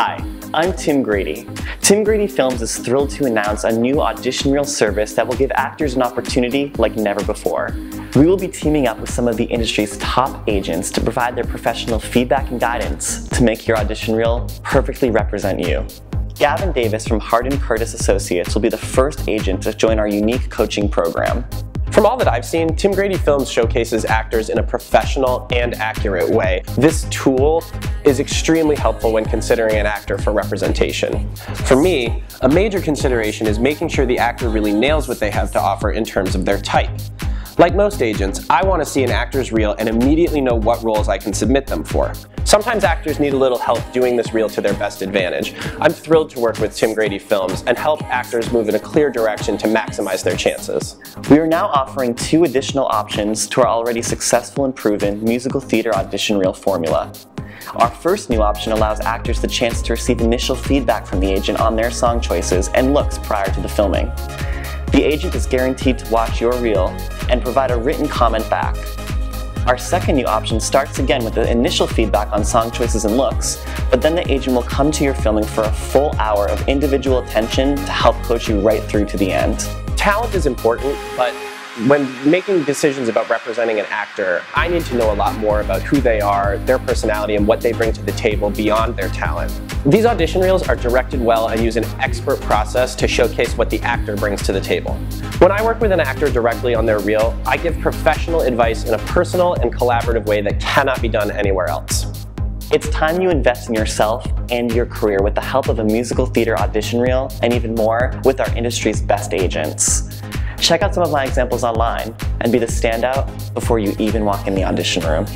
Hi, I'm Tim Grady. Tim Grady Films is thrilled to announce a new audition reel service that will give actors an opportunity like never before. We will be teaming up with some of the industry's top agents to provide their professional feedback and guidance to make your audition reel perfectly represent you. Gavin Davis from Harden Curtis Associates will be the first agent to join our unique coaching program. From all that I've seen, Tim Grady Films showcases actors in a professional and accurate way. This tool is extremely helpful when considering an actor for representation. For me, a major consideration is making sure the actor really nails what they have to offer in terms of their type. Like most agents, I want to see an actor's reel and immediately know what roles I can submit them for. Sometimes actors need a little help doing this reel to their best advantage. I'm thrilled to work with Tim Grady Films and help actors move in a clear direction to maximize their chances. We are now offering two additional options to our already successful and proven musical theater audition reel formula. Our first new option allows actors the chance to receive initial feedback from the agent on their song choices and looks prior to the filming. The agent is guaranteed to watch your reel and provide a written comment back. Our second new option starts again with the initial feedback on song choices and looks, but then the agent will come to your filming for a full hour of individual attention to help coach you right through to the end. Talent is important, but when making decisions about representing an actor, I need to know a lot more about who they are, their personality, and what they bring to the table beyond their talent. These audition reels are directed well and use an expert process to showcase what the actor brings to the table. When I work with an actor directly on their reel, I give professional advice in a personal and collaborative way that cannot be done anywhere else. It's time you invest in yourself and your career with the help of a musical theater audition reel and even more with our industry's best agents. Check out some of my examples online and be the standout before you even walk in the audition room.